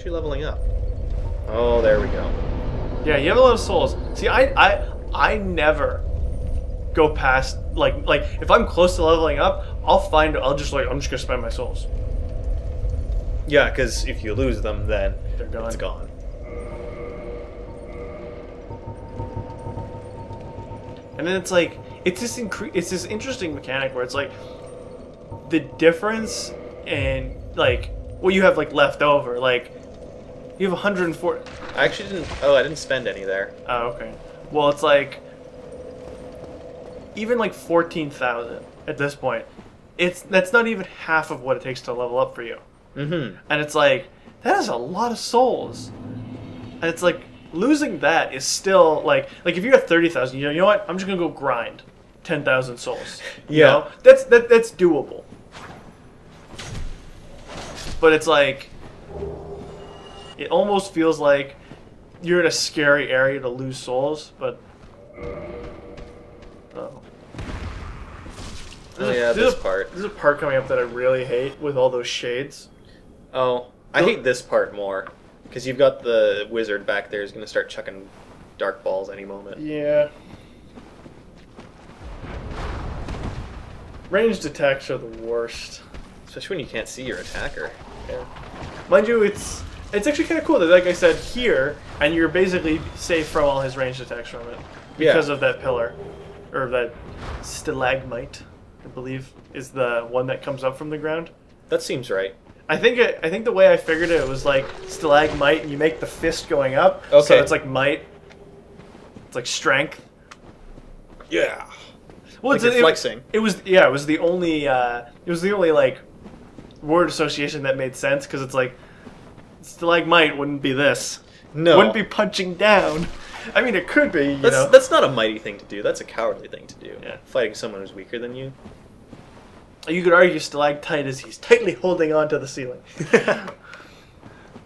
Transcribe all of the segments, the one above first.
actually leveling up. Oh, there we go. Yeah, you have a lot of souls. See, I I I never go past like like if I'm close to leveling up, I'll find I'll just like I'm just gonna spend my souls. Yeah, because if you lose them, then They're gone. it's gone. And then it's like it's this incre- it's this interesting mechanic where it's like the difference in like what you have like left over like you have 104 I actually didn't. Oh, I didn't spend any there. Oh, okay. Well, it's like even like 14,000 at this point. It's that's not even half of what it takes to level up for you. Mm-hmm. And it's like that is a lot of souls. And it's like losing that is still like like if you're at 30,000, you know, you know what? I'm just going to go grind 10,000 souls. You Yeah. know? That's that that's doable. But it's like it almost feels like you're in a scary area to lose souls, but oh. Oh yeah, There's this a- part. There's a part coming up that I really hate with all those shades. Oh, I hate this part more because you've got the wizard back there who's gonna start chucking dark balls any moment. Yeah. Ranged attacks are the worst. Especially when you can't see your attacker. Yeah. Mind you, it's it's actually kind of cool that, like I said, here, and you're basically safe from all his ranged attacks from it because Yeah. of that pillar, or that stalagmite, I believe, is the one that comes up from the ground. That seems right. I think it, I think the way I figured it was like stalagmite, and you make the fist going up, so it's like might. It's like strength. Yeah. Well, Like it's it, flexing. It was yeah, it was the only uh, it was the only like word association that made sense because it's like stalagmite wouldn't be this. No. Wouldn't be punching down. I mean, it could be. You That's know. that's not a mighty thing to do. That's a cowardly thing to do. Yeah. Fighting someone who's weaker than you. You could argue stalactite is he's tightly holding on to the ceiling.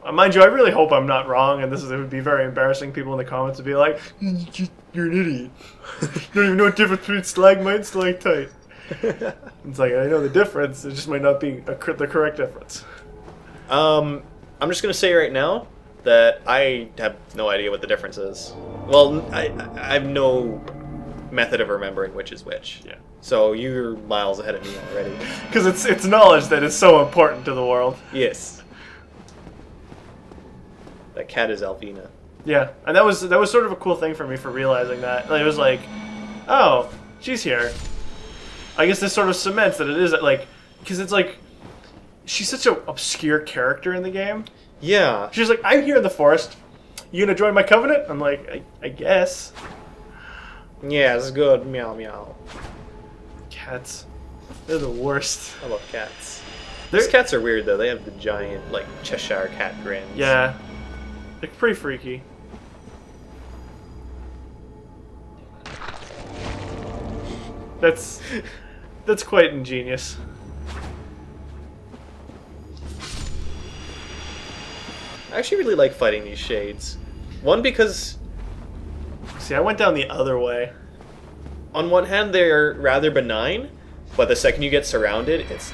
Uh, Mind you, I really hope I'm not wrong, and this is it would be very embarrassing. People in the comments would be like, "You- "You're an idiot. you don't even know the difference between stalagmite and stalactite." It's like I know the difference. It just might not be a, the correct difference. Um, I'm just gonna say right now that I have no idea what the difference is. Well, I, I have no method of remembering which is which. Yeah. So you're miles ahead of me already. Because it's it's knowledge that is so important to the world. yes. That cat is Alvina. Yeah, and that was that was sort of a cool thing for me for realizing that. Like, it was like, oh, she's here. I guess this sort of cements that it is like, because it's like, she's such an obscure character in the game. Yeah. She's like, I'm here in the forest. You gonna join my covenant? I'm like, I, I guess. Yeah, it's good. Meow meow. Cats, they're the worst. I love cats. They're, These cats are weird though. They have the giant like Cheshire cat grins. yeah, they're pretty freaky. That's that's quite ingenious. I actually really like fighting these shades. One because See, I went down the other way. on one hand they're rather benign, but the second you get surrounded, it's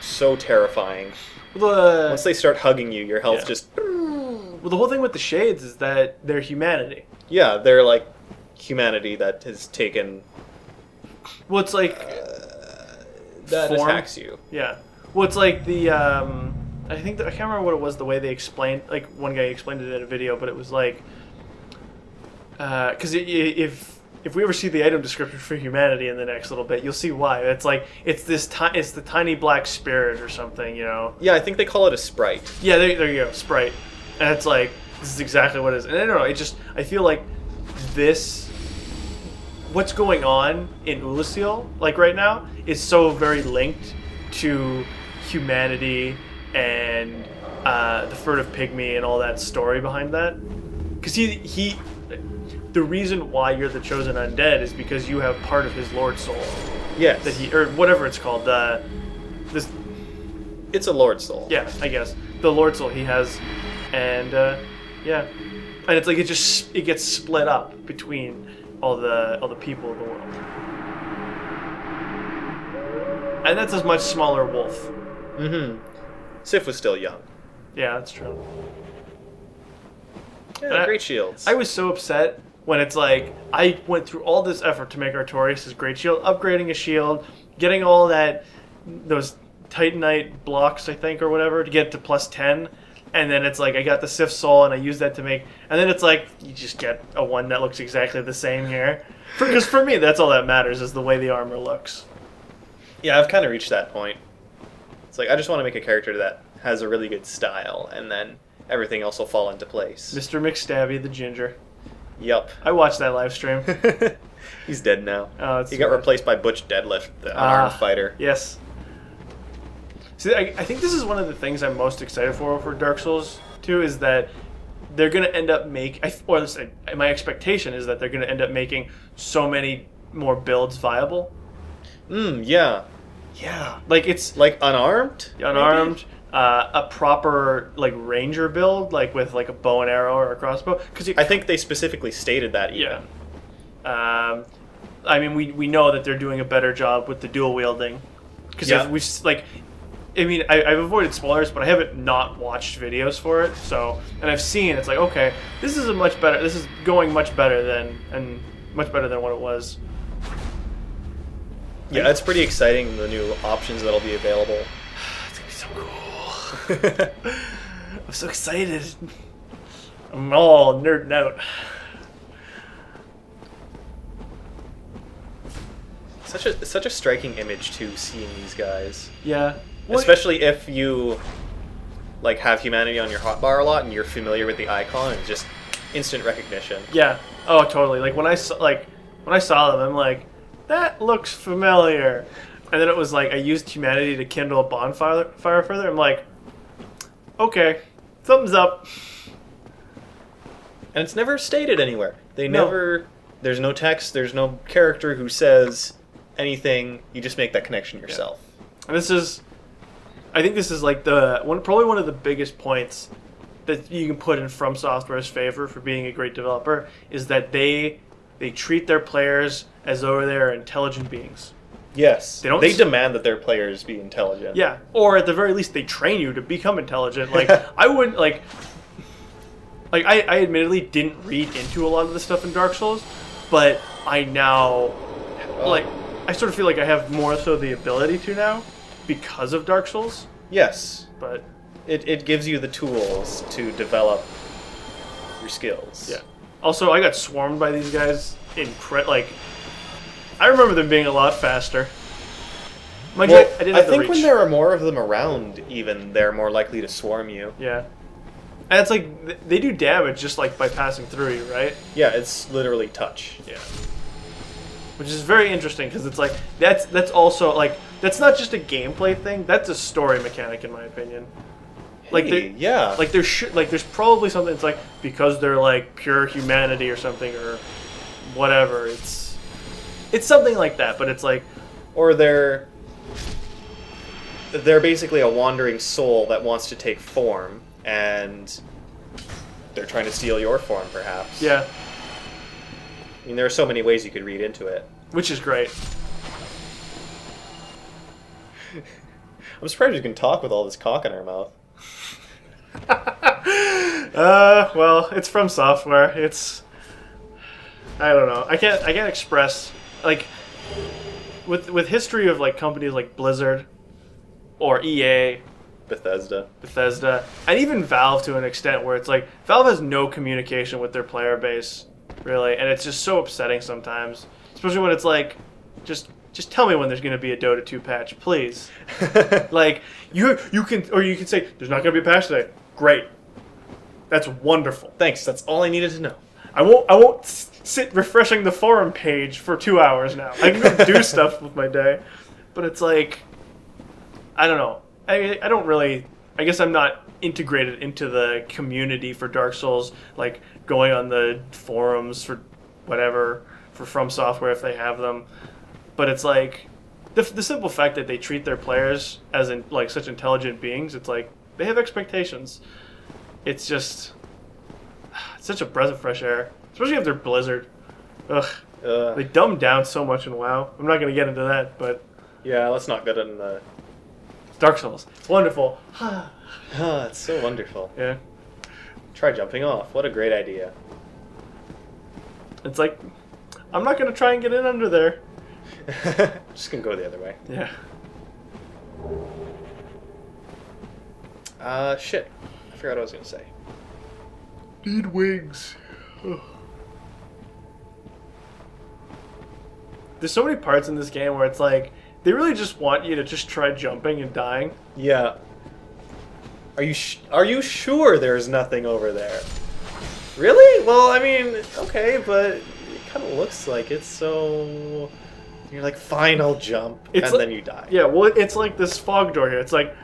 so terrifying. The Once they start hugging you, your health Yeah. just well, the whole thing with the shades is that they're humanity. yeah, they're like humanity that has taken Well, it's like that Form? attacks you. yeah. Well, it's like the um, I think that, I can't remember what it was. The way they explained, like one guy explained it in a video, but it was like uh, because if if we ever see the item description for humanity in the next little bit, you'll see why. It's like it's this ti- it's the tiny black spirit or something, you know. Yeah, I think they call it a sprite. Yeah, there, there you go, Sprite. And it's like, this is exactly what it is. And I don't know, it just, I feel like this, what's going on in Oolacile, like right now, is so very linked to humanity and uh, the furtive pygmy and all that story behind that. Because he, he, the reason why you're the chosen undead is because you have part of his lord soul Yes. that he, or whatever it's called, the, this, it's a lord soul. yeah, I guess the Lord Soul he has, and uh, yeah, and it's like it just it gets split up between all the all the people of the world, and that's a much smaller wolf. Mm-hmm. Sif was still young. Yeah, that's true. Yeah, I- great shields. I was so upset when it's like I went through all this effort to make Artorias' great shield, upgrading a shield, getting all that those Titanite blocks, I think, or whatever, to get to plus ten. And then it's like I got the Sif Soul and I used that to make. And then it's like you just get a one that looks exactly the same here. Because for me, that's all that matters is the way the armor looks. yeah, I've kind of reached that point. It's like I just want to make a character that has a really good style, and then everything else will fall into place. Mr. McStabby the Ginger. Yup. I watched that live stream. He's dead now. Oh, it's he got replaced by Butch Deadlift, the unarmed Ah, fighter. Yes. See, I, I think this is one of the things I'm most excited for for Dark Souls 2 is that they're going to end up make, I, or I- my expectation is that they're going to end up making so many more builds viable. Mm, yeah. Yeah. Like it's Like unarmed? unarmed, uh, a proper like ranger build, like with like a bow and arrow or a crossbow. Because I think they specifically stated that. Even. Yeah. Um, I mean, we, we know that they're doing a better job with the dual wielding. Because Yeah. we've like, I mean, I, I've avoided spoilers, but I haven't not watched videos for it. So, and I've seen it's like, okay, this is a much better. This is going much better than and much better than what it was. Yeah, it's pretty exciting. The new options that'll be available. It's gonna be so cool. I'm so excited. I'm all nerding out. such a such a striking image too, seeing these guys. Yeah. Well, Especially if you like have humanity on your hotbar a lot and you're familiar with the icon and just instant recognition. Yeah. Oh, totally. Like when I saw like when I saw them, I'm like, that looks familiar. And then it was like I used humanity to kindle a bonfire fire further. I'm like, okay, thumbs up. And it's never stated anywhere. They No. never there's no text, there's no character who says anything. You just make that connection yourself. And this is, I think this is like the one probably one of the biggest points that you can put in From Software's favor for being a great developer is that they they treat their players as though they're intelligent beings. Yes. They don't They demand that their players be intelligent. Yeah, or at the very least, they train you to become intelligent. Like I wouldn't like, like I, I admittedly didn't read into a lot of the stuff in Dark Souls, but I now, oh. like, I sort of feel like I have more so the ability to now because of Dark Souls. Yes. But It, it gives you the tools to develop your skills. yeah, also I got swarmed by these guys. Incre- like, I remember them being a lot faster. Mind you, Well, I, I I have think when there are more of them around, even they're more likely to swarm you. yeah. And it's like they do damage just like by passing through you, right? Yeah, it's literally touch. Yeah. Which is very interesting because it's like that's that's also like that's not just a gameplay thing. That's a story mechanic in my opinion. Like Hey, yeah, like there should like there's probably something. It's like because they're like pure humanity or something or whatever. It's it's something like that. But it's like or they're they're basically a wandering soul that wants to take form, and they're trying to steal your form, perhaps. yeah, I mean, there are so many ways you could read into it. which is great. I'm surprised you can talk with all this cock in our mouth. Uh, well, it's from software. It's I don't know. I can't I can't express like with with history of like companies like Blizzard or EA, Bethesda. Bethesda, and even Valve to an extent where it's like Valve has no communication with their player base, really, and it's just so upsetting sometimes. Especially when it's like just just tell me when there's going to be a Dota 2 patch, please. Like you you can or you can say there's not going to be a patch today. Great. That's wonderful. Thanks. That's all I needed to know. I won't. I won't sit refreshing the forum page for two hours now. I can go do stuff with my day, but it's like, I don't know. I I don't really. I guess I'm not integrated into the community for Dark Souls, like going on the forums for whatever for From Software if they have them. But it's like the the simple fact that they treat their players as in like such intelligent beings. It's like they have expectations. It's just it's such a breath of fresh air, especially if they're Blizzard. Ugh, Uh, they dumbed down so much in WoW. I'm not gonna get into that, but yeah, let's not get in the. Dark Souls, it's wonderful. Ah, it's so wonderful. Yeah. Try jumping off. What a great idea. It's like, I'm not gonna try and get in under there. Just gonna go the other way. Yeah. Uh, shit. I forgot what I was gonna say. Need wings. There's so many parts in this game where it's like they really just want you to just try jumping and dying. Yeah. Are you sh- are you sure there's nothing over there? Really? Well, I mean, okay, but it kind of looks like it. So you're like, fine, I'll jump, It's and like- then you die. Yeah, well, it's like this fog door here. It's like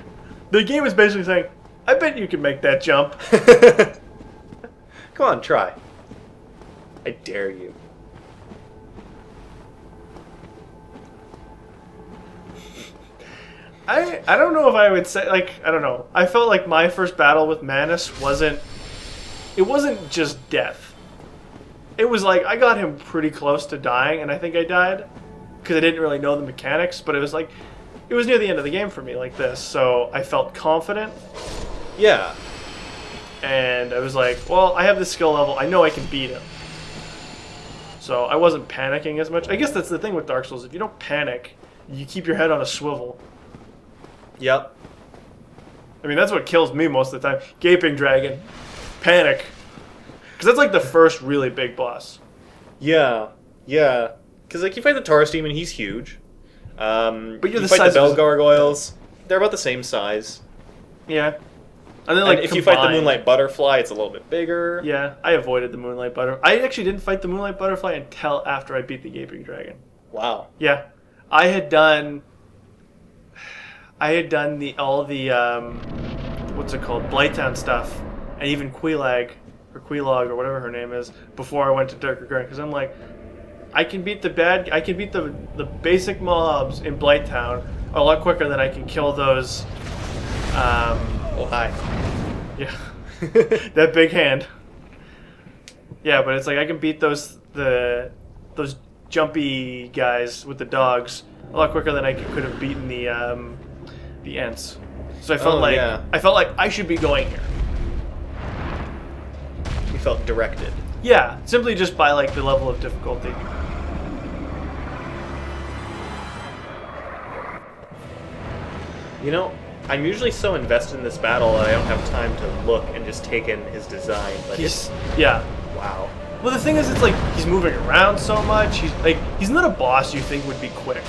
the game is basically saying, "I bet you can make that jump." Come on, try. I dare you. I I don't know if I would say like I don't know. I felt like my first battle with Manus wasn't it wasn't just death. It was like I got him pretty close to dying and I think I died because I didn't really know the mechanics, but it was like it was near the end of the game for me like this. So I felt confident Yeah. and I was like, well, I have this skill level. I know I can beat him. So I wasn't panicking as much. I guess that's the thing with Dark Souls. If you don't panic, you keep your head on a swivel. Yep. I mean, that's what kills me most of the time. Gaping Dragon. Panic. Because that's like the first really big boss. Yeah. Yeah. Because like you fight the Taurus demon, he's huge. Um, But you're you the fight size the Bell Gargoyles. They're about the same size. Yeah. And then, Like like, if you fight the Moonlight Butterfly, it's a little bit bigger. Yeah, I avoided the Moonlight Butterfly. I actually didn't fight the Moonlight Butterfly until after I beat the Gaping Dragon. Wow. Yeah. I had done. I had done the all the um, what's it called, Blighttown stuff, and even Queelag or Queelog or whatever her name is before I went to Dark Regret because I'm like, I can beat the bad, I can beat the the basic mobs in Blighttown a lot quicker than I can kill those. Um, Oh hi. yeah, that big hand. Yeah, but it's like I can beat those the those jumpy guys with the dogs a lot quicker than I could have beaten the um, the ants. So I felt Oh, like yeah. I felt like I should be going here. You felt directed. Yeah, simply just by like the level of difficulty. You know, I'm usually so invested in this battle that I don't have time to look and just take in his design. But He's it's yeah. wow. Well, the thing is, it's like he's moving around so much. He's like he's not a boss you think would be quick.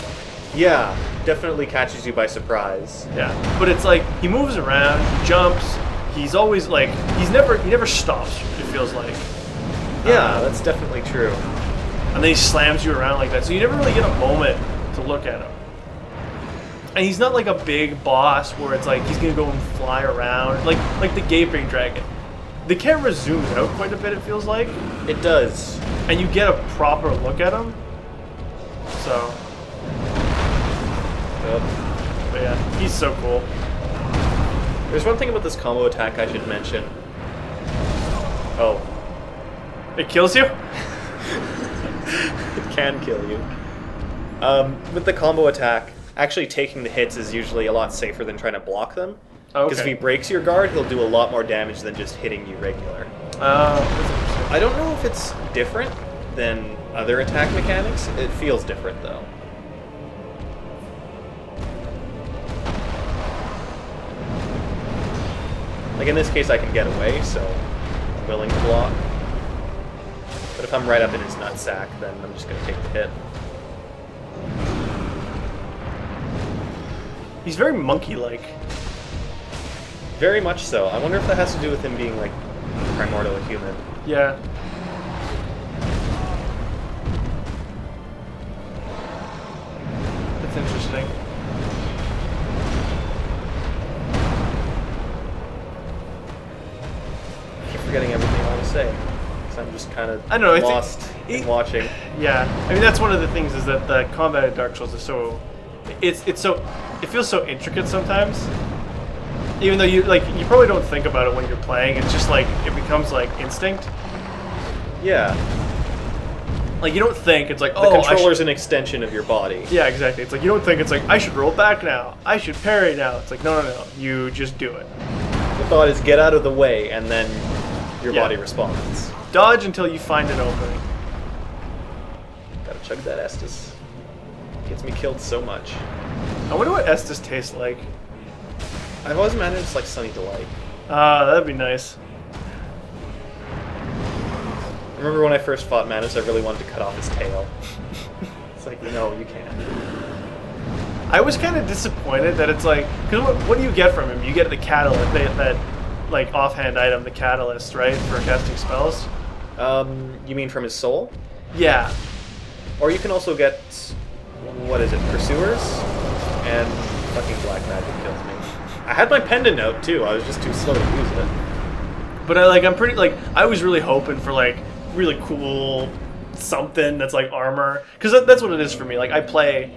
Yeah, definitely catches you by surprise. Yeah, but it's like he moves around, he jumps. He's always like he's never he never stops. It feels like, Yeah, Um, that's definitely true. and then he slams you around like that. So you never really get a moment to look at him. And he's not like a big boss where it's like he's gonna go and fly around like like the gaping dragon. The camera zooms out quite a bit. It feels like, It does. and you get a proper look at him. So, Yep. but yeah, he's so cool. There's one thing about this combo attack I should mention. Oh, It kills you. it can kill you. Um, with the combo attack, actually taking the hits is usually a lot safer than trying to block them. Because if he breaks your guard, he'll do a lot more damage than just hitting you regular. Uh. I don't know if it's different than other attack mechanics. It feels different though. Like in this case, I can get away, so I'm willing to block. But if I'm right up in his nutsack, then I'm just gonna take the hit. He's very monkey-like. Very much so. I wonder if that has to do with him being like primordial human. Yeah. That's interesting. I keep forgetting everything I want to say. Because I'm just kind of I don't know, lost in watching. Yeah, I mean that's one of the things is that the combat in Dark Souls is so, it's it's so, it feels so intricate sometimes. Even though you like you probably don't think about it when you're playing, it's just like it becomes like instinct. Yeah. Like you don't think it's like The oh I controller's an extension of your body. yeah exactly. It's like you don't think it's like I should roll back now, I should parry now. It's like no no no, you just do it. The thought is get out of the way, and then your Yeah. body responds. Dodge until you find an opening. Gotta chug that Estus. Gets me killed so much. I wonder what Estus tastes like. I've always imagined it's like Sunny Delight. Ah, that'd be nice. I remember when I first fought Manus, I really wanted to cut off his tail. it's like, no, you can't. I was kind of disappointed that it's like, because what, what do you get from him? You get the catalyst, that, that like offhand item, the catalyst, right, for casting spells. Um, you mean from his soul? Yeah, Or you can also get, what is it, Pursuers? And fucking Black Magic kills me. I had my pendant out too, I was just too slow to use it. but I like I'm pretty like I was really hoping for like really cool something that's like armor, because that, that's what it is for me. Like I play,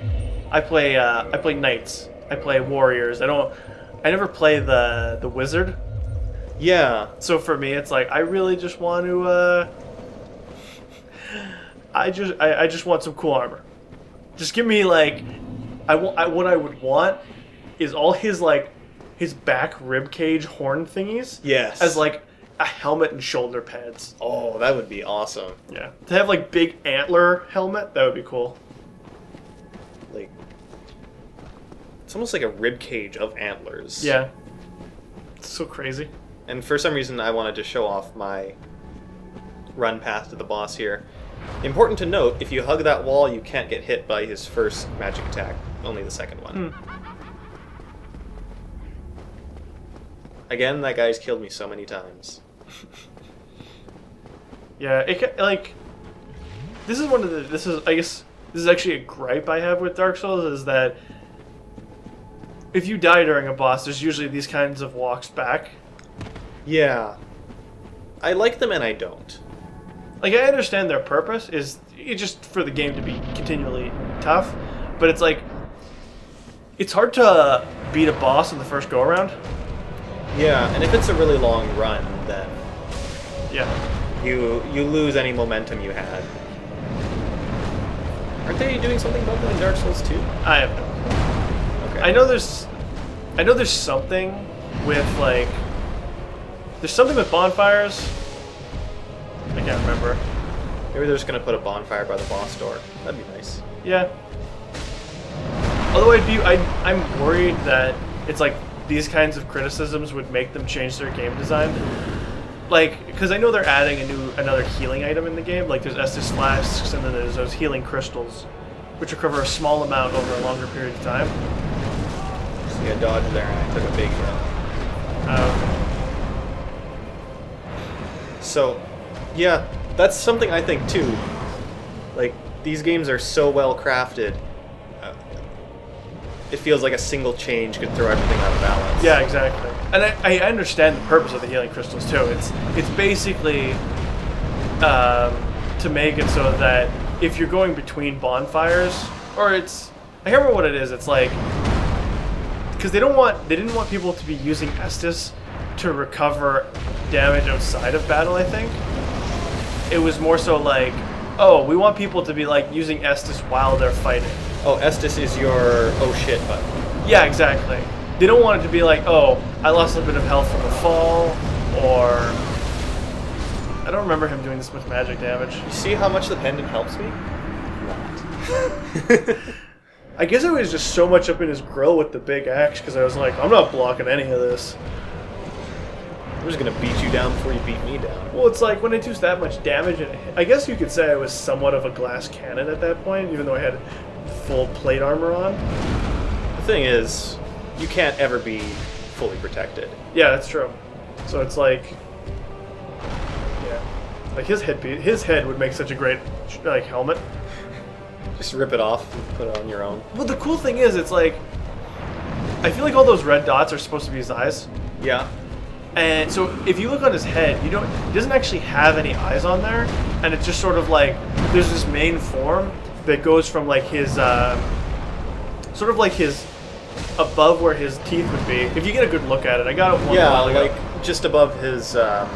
I play, uh, I play knights, I play warriors. I don't, I never play the the wizard. Yeah, So for me, it's like I really just want to. Uh, I just I, I just want some cool armor. Just give me like, I what I would want is all his like his back rib cage horn thingies yes. as like a helmet and shoulder pads. oh, that would be awesome. Yeah, to have like big antler helmet that would be cool. Like, it's almost like a rib cage of antlers. Yeah, it's so crazy. And for some reason, I wanted to show off my run path to the boss here. Important to note, if you hug that wall, you can't get hit by his first magic attack, only the second one. Hmm. Again, that guy's killed me so many times. Yeah, it like this is one of the this is I guess this is actually a gripe I have with Dark Souls is that if you die during a boss, there's usually these kinds of walks back. Yeah. I like them and I don't. Like I understand their purpose is just for the game to be continually tough, but it's like it's hard to beat a boss in the first go around. Yeah, and if it's a really long run, then Yeah. you you lose any momentum you had. Aren't they doing something about that in Dark Souls 2? I have no Okay. I know there's, I know there's something with like, there's something with bonfires. I can't remember. Maybe they're just gonna put a bonfire by the boss door. That'd be nice. Yeah. Although I'd be, I, I'm worried that it's like these kinds of criticisms would make them change their game design. Like, because I know they're adding a new, another healing item in the game. Like, there's Estus flasks, and then there's those healing crystals, which recover a small amount over a longer period of time. See a dodge there and I took a big hit. Um, So, yeah, that's something I think too. Like, these games are so well crafted. Uh, it feels like a single change could throw everything out of balance. Yeah, exactly. And I, I understand the purpose of the healing crystals too. It's it's basically um, to make it so that if you're going between bonfires, or it's I can't remember what it is. It's like because they don't want they didn't want people to be using Estus to recover damage outside of battle. I think it was more so like oh we want people to be like using Estus while they're fighting. Oh, Estus is your oh shit button. Yeah, exactly. They don't want it to be like, oh, I lost a bit of health from the fall, or I don't remember him doing this much magic damage. You see how much the pendant helps me? Not. I guess I was just so much up in his grill with the big axe because I was like, I'm not blocking any of this. I'm just gonna beat you down before you beat me down. Well, it's like when I do that much damage, and I guess you could say I was somewhat of a glass cannon at that point, even though I had full plate armor on. The thing is, you can't ever be fully protected. Yeah, that's true. So it's like, yeah, like his head, his head would make such a great like helmet. Just rip it off and put it on your own. Well, the cool thing is, it's like I feel like all those red dots are supposed to be his eyes, Yeah. And so if you look on his head, you don't he doesn't actually have any eyes on there, and it's just sort of like there's this main form that goes from like his uh, sort of like his above where his teeth would be. If you get a good look at it, I got it one Yeah, while ago. like just above his um,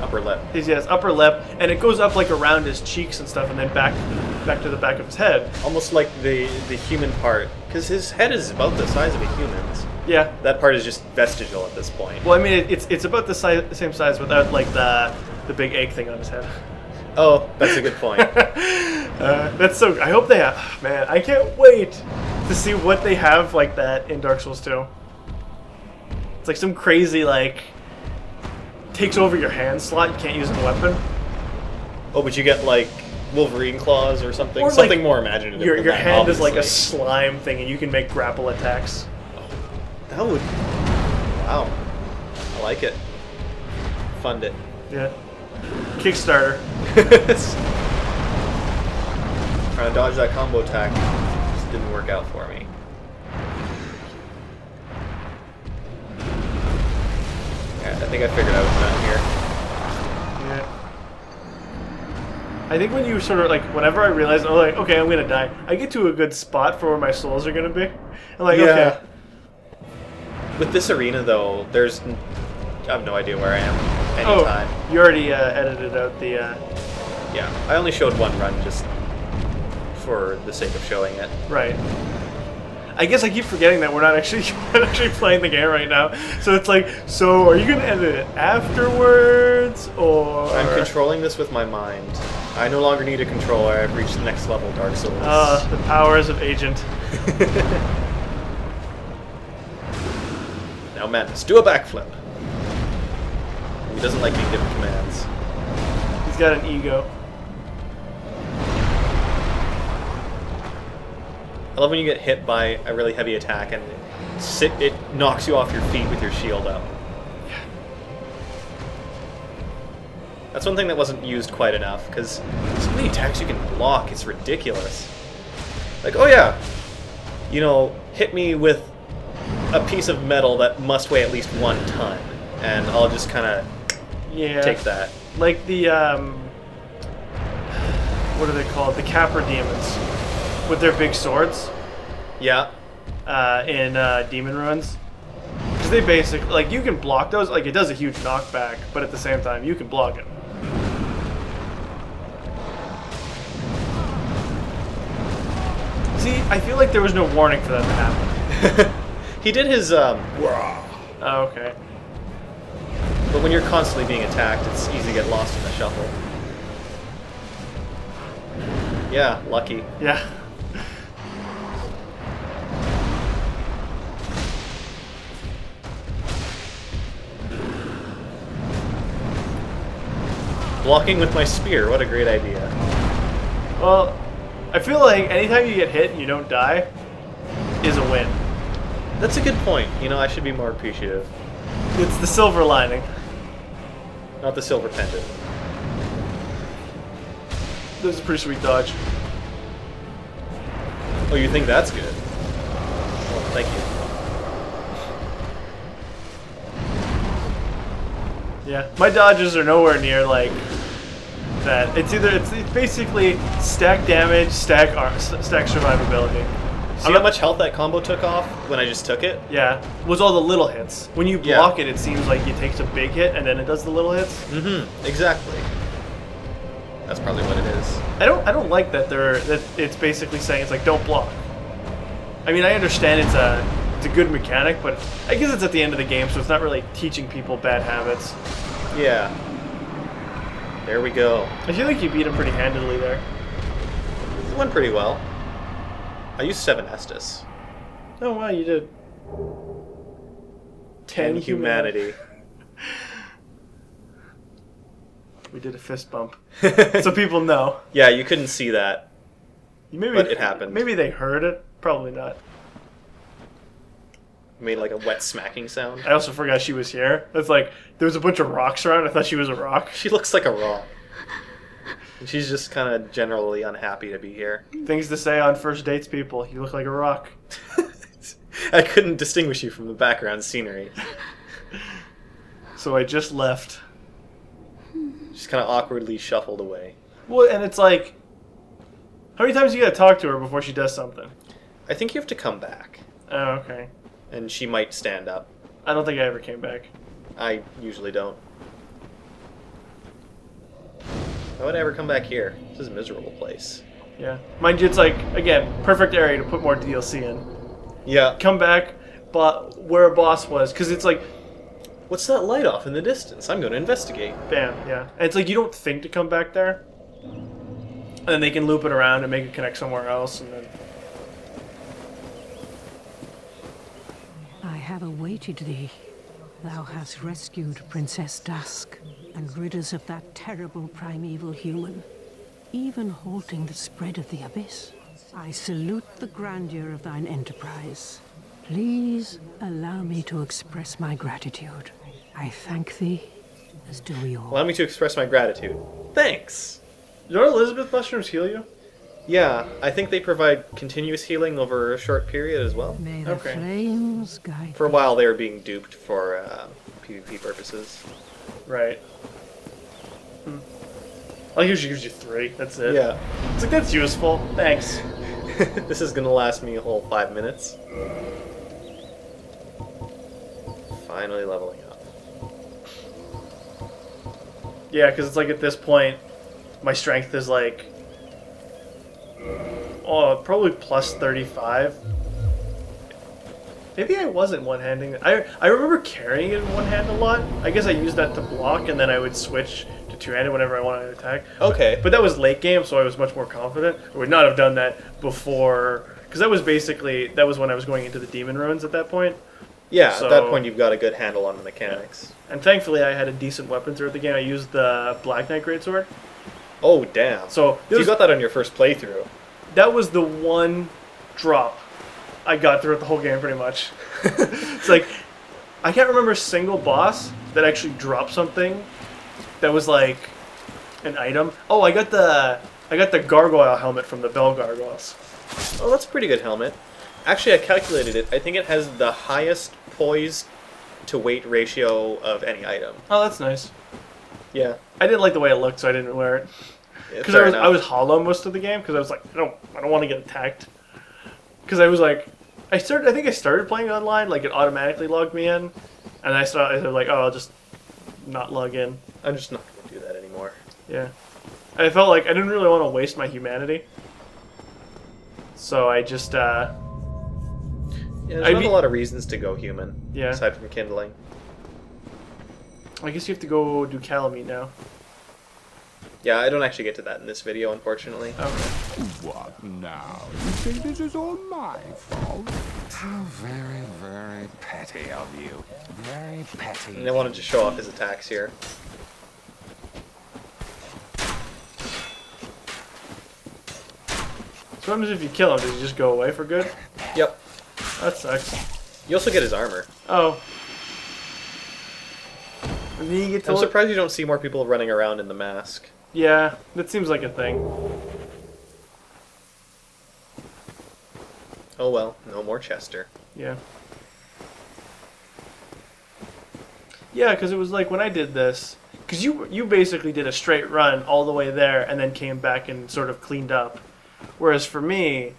upper lip. his, yeah, his upper lip, and it goes up like around his cheeks and stuff, and then back back to the back of his head. Almost like the the human part, because his head is about the size of a human's. Yeah. That part is just vestigial at this point. Well, I mean, it, it's it's about the si- same size without like the the big egg thing on his head. Oh, that's a good point. uh, that's so. I hope they have. Man, I can't wait to see what they have like that in Dark Souls 2. It's like some crazy like takes over your hand slot. You can't use a weapon. oh, but you get like Wolverine claws or something. Or, like, something more imaginative. Your your that, hand is like a slime thing, and you can make grapple attacks. That would. Wow. I like it. Fund it. Yeah. Kickstarter. Trying to dodge that combo attack just didn't work out for me. Yeah, I think I figured I was done here. Yeah. I think when you sort of like, whenever I realize, I'm like, okay, I'm gonna die, I get to a good spot for where my souls are gonna be. I'm like, okay, With this arena, though, there's. n- I have no idea where I am. Anytime. oh, Anytime. you already uh, edited out the. Uh, Yeah. I only showed one run just for the sake of showing it. right. I guess I keep forgetting that we're not actually not actually playing the game right now. So it's like, so are you gonna edit it afterwards, or? I'm controlling this with my mind. I no longer need a controller. I've reached the next level Dark Souls. Uh, the powers of Agent. Manus, do a backflip. He doesn't like being given commands. He's got an ego. I love when you get hit by a really heavy attack and it, sit, it knocks you off your feet with your shield up. That's one thing that wasn't used quite enough, because so many attacks you can block, it's ridiculous. Like, oh yeah, you know, hit me with a piece of metal that must weigh at least one ton, and I'll just kind of Yeah. take that. like the um what are they called? The capra demons with their big swords. Yeah, uh, in uh, demon ruins. Because they basically like you can block those like it does a huge knockback but at the same time you can block it. See i feel like there was no warning for that to happen he did his um, oh, okay but when you're constantly being attacked, it's easy to get lost in the shuffle. Yeah, lucky. yeah Blocking with my spear, what a great idea. well i feel like anytime you get hit and you don't die is a win That's a good point. You know, I should be more appreciative. it's the silver lining Not the silver pendant. This is a pretty sweet dodge. Oh, you think that's good? Well, thank you. Yeah, my dodges are nowhere near like that. It's either it's, it's basically stack damage, stack stack survivability. See how much health that combo took off when I just took it? Yeah, was all the little hits. When you Yeah. block it, it seems like it takes a big hit and then it does the little hits. Mm-hmm. Exactly. That's probably what it is. I don't I don't like that they're that it's basically saying it's like don't block. I mean, I understand it's a it's a good mechanic, but I guess it's at the end of the game, so it's not really teaching people bad habits. Yeah. There we go. I feel like you beat him pretty handily there. It went pretty well. I used seven Estus. Oh wow, you did. Ten humanity. We did a fist bump, so people know. yeah, you couldn't see that. Maybe But it happened. Maybe they heard it. Probably not. Made like a wet smacking sound. I also forgot she was here. It's like there was a bunch of rocks around. I thought she was a rock. She looks like a rock. And she's just kind of generally unhappy to be here. Things to say on first dates, people. You look like a rock. I couldn't distinguish you from the background scenery. So I just left. She's kind of awkwardly shuffled away. Well, and it's like, how many times you gotta talk to her before she does something? I think you have to come back, Oh, okay. and she might stand up. I don't think I ever came back. I usually don't. Why would I ever come back here? This is a miserable place. Yeah. Mind you, it's like again, perfect area to put more DLC in. Yeah. Come back, but where a boss was because it's like What's that light off in the distance? I'm going to investigate. bam, yeah. And it's like you don't think to come back there, and then they can loop it around and make it connect somewhere else, and then I have awaited thee. Thou hast rescued Princess Dusk and rid us of that terrible primeval human, even halting the spread of the abyss. I salute the grandeur of thine enterprise. Please allow me to express my gratitude. I thank thee, as do we all. Allow me to express my gratitude. Thanks. don't Elizabeth mushrooms heal you? Yeah, I think they provide continuous healing over a short period as well. May the Okay. flames guide For a while, they were being duped for uh, PvP purposes. Right. Hmm. I usually gives you three. That's it. Yeah. It's like that's useful. Thanks. this is gonna last me a whole five minutes. Finally leveling up. Yeah, because it's like at this point, my strength is like, oh, probably plus thirty-five. Maybe I wasn't one-handing. I I remember carrying it in one hand a lot. I guess I used that to block, and then I would switch to two-handed whenever I wanted to attack. Okay. But that was late game, so I was much more confident. I would not have done that before, because that was basically that was when I was going into the demon ruins at that point. Yeah, at that point you've got a good handle on the mechanics. And thankfully, I had a decent weapon throughout the game. I used the Black Knight Greatsword. Oh, damn. So So you got that on your first playthrough. that was the one drop I got throughout the whole game, pretty much. it's like I can't remember a single boss that actually dropped something that was like an item. Oh, I got the I got the gargoyle helmet from the Bell Gargoyles. Oh, that's a pretty good helmet. Actually, I calculated it. I think it has the highest poise to weight ratio of any item. Oh, that's nice. Yeah. I didn't like the way it looked, so I didn't wear it. Because I was enough. I was hollow most of the game because I was like I don't I don't want to get attacked. Because I was like I started I think I started playing online like it automatically logged me in, and I started I was like oh I'll just not log in. I'm just not going to do that anymore. Yeah, I felt like I didn't really want to waste my humanity, so I just uh Yeah, there's I not mean- a lot of reasons to go human. Yeah. Aside from kindling. I guess you have to go do Kalameet now. Yeah, I don't actually get to that in this video, unfortunately. Okay. What now? You think this is all my fault? How very, very petty of you. Very petty. And I wanted to show off his attacks here. So what happens if you kill him? Does he just go away for good? Yep. That sucks. You also get his armor. Oh. And then you get to I'm surprised you don't see more people running around in the mask. Yeah, that seems like a thing. Oh well, no more Chester. Yeah. Yeah, because it was like when I did this, because you you basically did a straight run all the way there and then came back and sort of cleaned up, whereas for me,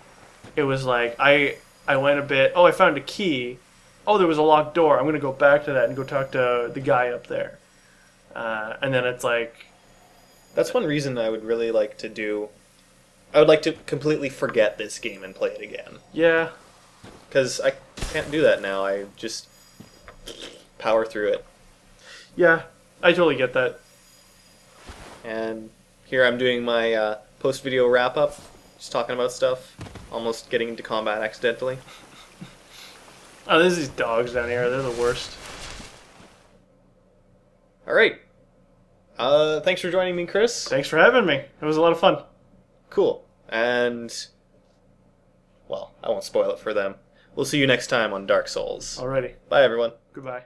it was like I I went a bit. Oh, I found a key. Oh, there was a locked door. I'm gonna go back to that and go talk to the guy up there. Uh, and then it's like, That's one reason I would really like to do. I would like to completely forget this game and play it again. yeah, Because I can't do that now. I just power through it. yeah, I totally get that. And here I'm doing my uh, post video wrap up, just talking about stuff. Almost getting into combat accidentally. Oh, there's these dogs down here. They're the worst. Alright. Uh, thanks for joining me, Chris. Thanks for having me. It was a lot of fun. Cool. And. Well, I won't spoil it for them. We'll see you next time on Dark Souls. Alrighty. Bye, everyone. Goodbye.